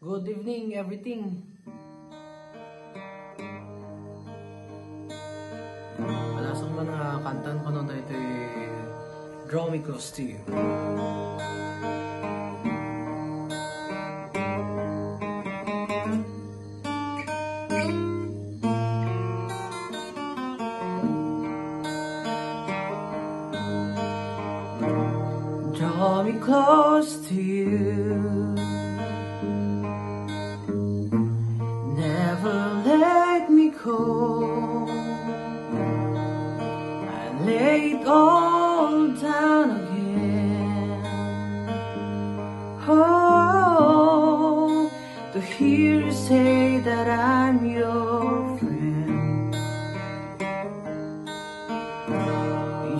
Good evening, everything. Palasok man nga kantan ko no dito Draw Me Close to You. Draw me close to you. Go. I lay it all down again. Oh, to hear you say that I'm your friend.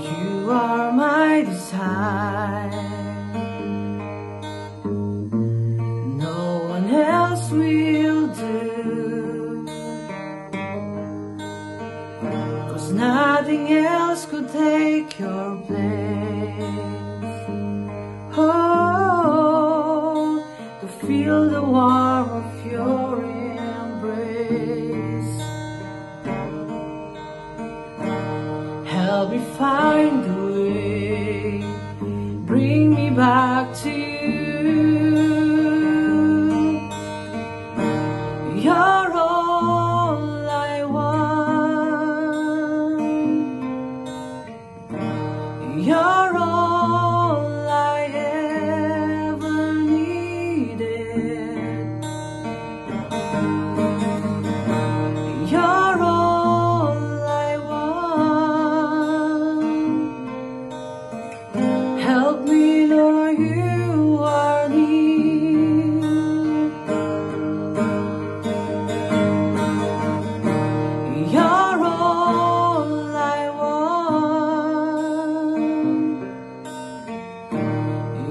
You are my desire. Nothing else could take your place. Oh, to feel the warmth of your embrace. Help me find the You're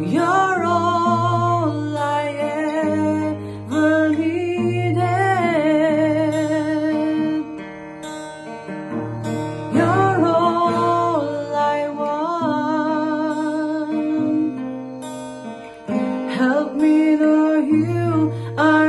You're all I ever needed. You're all I want. Help me know you are